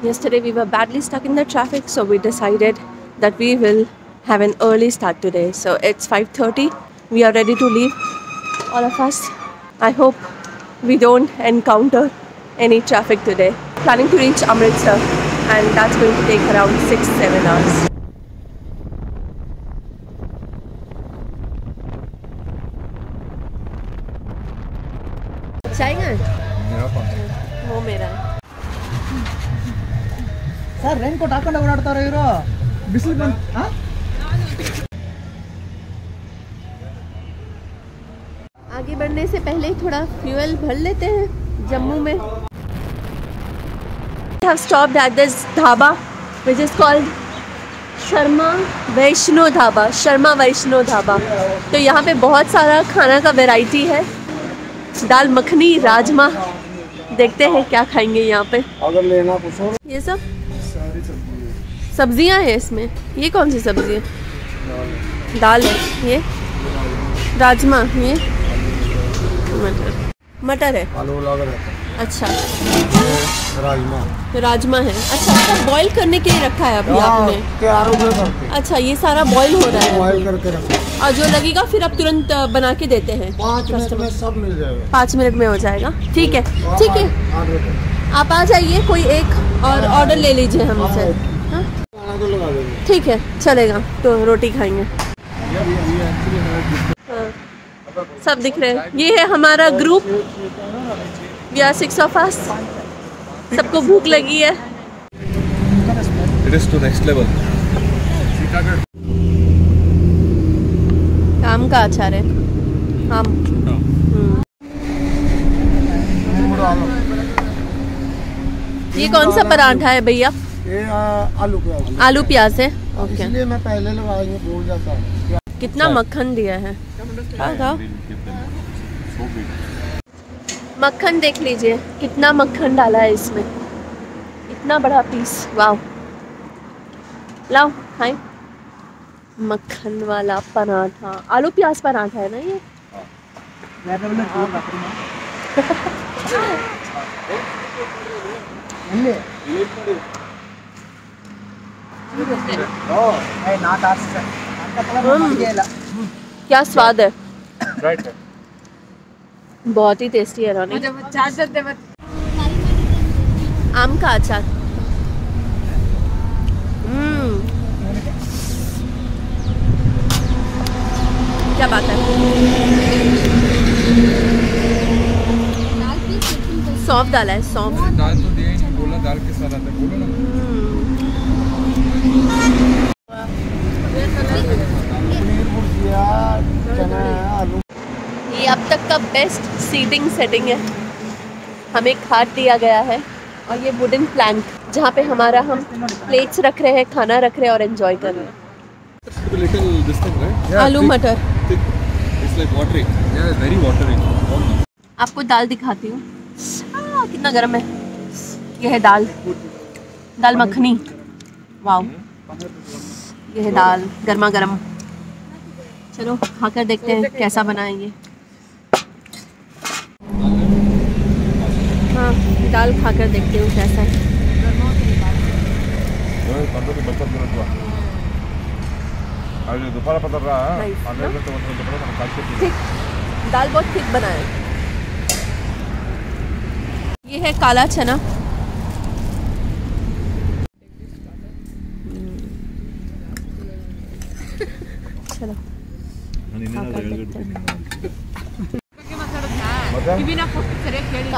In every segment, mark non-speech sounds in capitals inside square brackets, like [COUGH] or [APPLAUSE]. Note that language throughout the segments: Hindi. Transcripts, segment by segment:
Yesterday we were badly stuck in the traffic, so we decided that we will have an early start today. So it's 5:30. We are ready to leave. All of us. I hope we don't encounter any traffic today. Planning to reach Amritsar, and that's going to take around six seven hours. Sir rain coat ಹಾಕೊಂಡು ಓಡಾಡ್ತಾರ ಇವರು ಬಿಸಿಲು ಬಂದು ಹಾಂ आगे बढ़ने से पहले थोड़ा फ्यूल भर लेते हैं जम्मू में have stopped at this dhaba which is called Sharma Vaishno dhaba Sharma Vaishno Dhaba तो यहाँ पे बहुत सारा खाना का वैरायटी है दाल मखनी राजमा देखते हैं क्या खाएंगे यहाँ पे अगर लेना पूछो ये सब सब्ज़ियाँ हैं इसमें? ये कौन सी सब्ज़ी है? दाल है ये? राजमा ये? मटर। मटर है? आलू लगा रहता अच्छा। राजमा। राजमा है। अच्छा सब बॉईल करने के लिए रखा है अभी आपने? हो करके। अच्छा ये सारा बॉईल हो रहा है। बॉयल करके रखो और जो लगेगा फिर आप तुरंत बना के देते हैं पाँच मिनट में सब मिल जाएगा। पाँच मिनट में हो जाएगा। ठीक है ठीक है। आप आ जाइए कोई एक और ऑर्डर ले लीजिए हमसे हाँ? ठीक है चलेगा तो रोटी खाएँगे। हाँ, सब दिख रहे हैं। ये है हमारा group we are six of us सबको भूख लगी है। Is to next level. काम का अचार है। आम हम्म। मूड आलू ये कौन सा पराठा है भैया? ये आलू के आलू प्याज है? ओके इसलिए मैं पहले लगाएँगे भूल जाता कितना मक्खन दिया है? खाओ खाओ मक्खन देख लीजिए कितना मक्खन डाला है इसमें। इतना बड़ा पीस वाओ लाओ खाए। मक्खन वाला पराठा। आलू प्याज पराठा है ना ये? [LAUGHS] क्या स्वाद है? बहुत ही टेस्टी है रोनी आम का अचार। हम्म। क्या बात है? सौंफ डाला है सौंफ। दाल तो दिया ही नहीं बोला दाल के साथ आता है बोलो ना पनीर भुजिया चना आलू ये अब तक का बेस्ट सीटिंग सेटिंग है। हमें खाट दिया गया है और ये वुडन प्लैंक जहाँ पे हमारा हम प्लेट्स रख रहे हैं खाना रख रहे हैं और एंजॉय कर रहे हैं। आलू मटर. आपको दाल दिखाती हूँ। कितना गर्म है। यह है दाल। दाल मखनी। वाओ ये है दाल गर्मा गर्म चलो खाकर देखते हैं कैसा बनाएँगे हाँ दाल खाकर देखते हूँ कैसा है। दोपहर पता रहा है तो मतलब ठीक। दाल बहुत ठीक बना है ये है काला चना। चलो।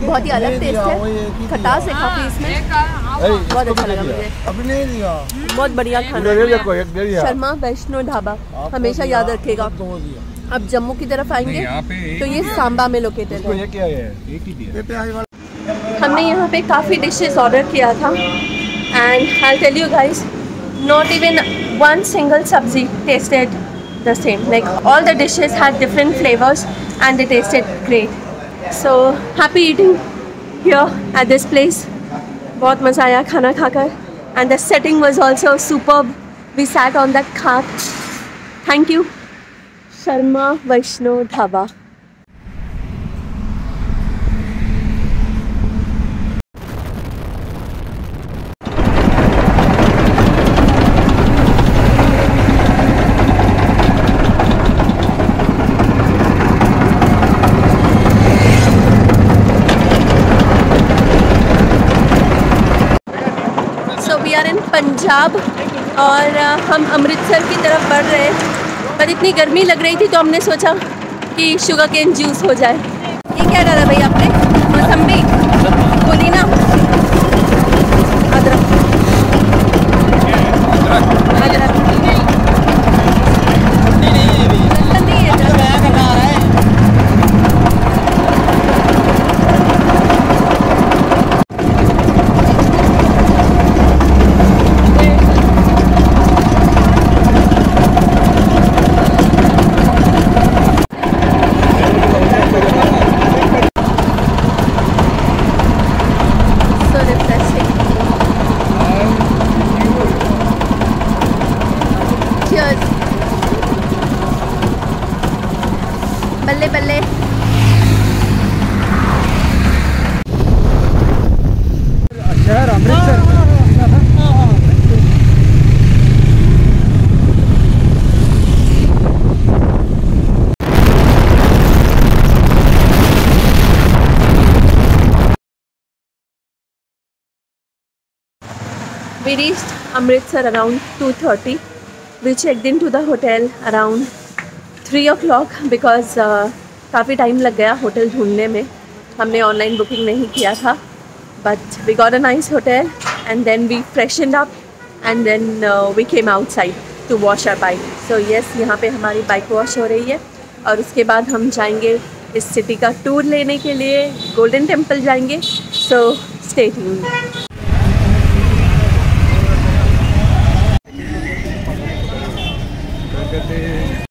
बहुत ही अलग टेस्ट है। खटास है काफ़ी इसमें। बहुत अच्छा लगा मुझे। अभी बहुत बढ़िया खाना शर्मा वैष्णो ढाबा हमेशा याद रखेगा। दो अब जम्मू की तरफ़ आएँगे तो ये सांबा में लोकेटेड है। ये क्या है? एक ही दिया। ये प्याज वाला। हमने यहाँ पे काफ़ी डिशेस ऑर्डर किया था। And I tell you guys not even one single sabzi tasted the same. Like all the dishes had different flavors and they tasted great. So happy eating here at this place. बहुत मज़ा आया खाना खाकर and the setting was also superb. We sat on that cart. Thank you, Sharma Vaishno Dhaba. We are in Punjab और हम अमृतसर की तरफ़ बढ़ रहे हैं। पर इतनी गर्मी लग रही थी तो हमने सोचा कि शुगर केन जूस हो जाए। ये क्या डाला भाई आपने? मौसम्बी। पुदीना We reached Amritsar around 2:30. We checked into the hotel around 3 o'clock because uh, काफ़ी टाइम लग गया होटल ढूँढने में। हमने ऑनलाइन बुकिंग नहीं किया था but we got a nice hotel and then we freshen up and then we came outside to wash our bike so yes यहाँ पे हमारी बाइक वॉश हो रही है और उसके बाद हम जाएँगे इस सिटी का टूर लेने के लिए गोल्डन टेंपल जाएँगे। So stay tuned